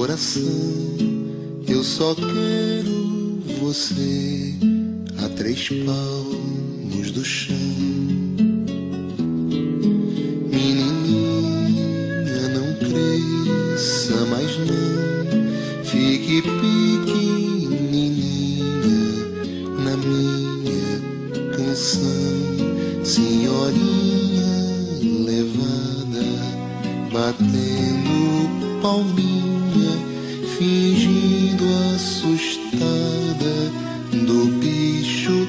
coração, eu só quero você a três palmos do chão. Menininha, não cresça mais não, fique pequenininha na minha canção, senhorinha levada, batendo fingindo assustada do bicho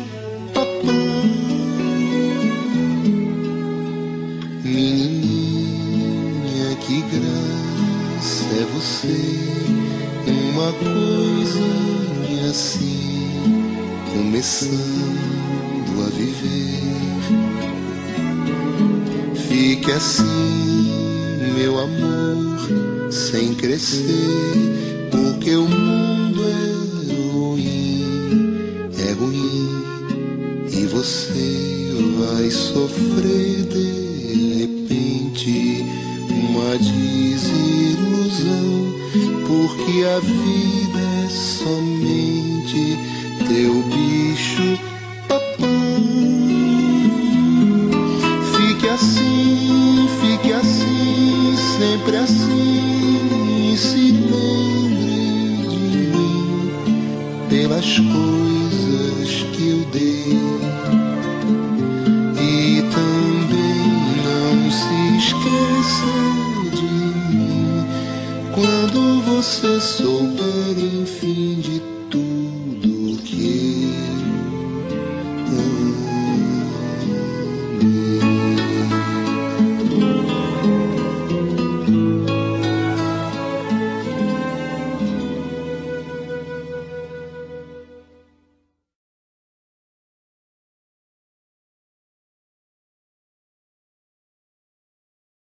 papão. Menininha, que graça é você, uma coisinha assim, começando a viver. Fique assim, meu amor, sem crescer, porque o mundo é ruim, é ruim, e você vai sofrer de repente uma desilusão, porque a vida é somente teu bicho papão. Fique assim, fique assim, sempre assim, se lembre de mim pelas coisas que eu dei. E também não se esqueça de mim quando você souber, enfim, de